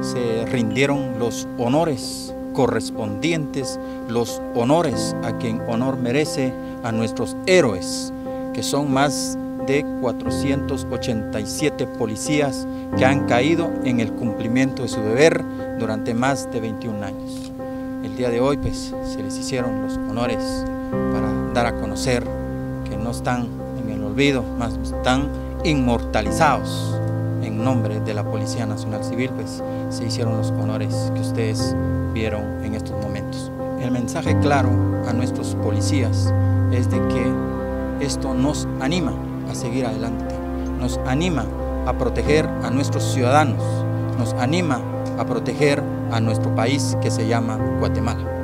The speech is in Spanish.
se rindieron los honores correspondientes, los honores a quien honor merece a nuestros héroes, que son más de 487 policías que han caído en el cumplimiento de su deber durante más de 21 años. El día de hoy pues se les hicieron los honores para dar a conocer que no están en el olvido, más están inmortalizados nombre de la Policía Nacional Civil, pues se hicieron los honores que ustedes vieron en estos momentos. El mensaje claro a nuestros policías es de que esto nos anima a seguir adelante, nos anima a proteger a nuestros ciudadanos, nos anima a proteger a nuestro país que se llama Guatemala.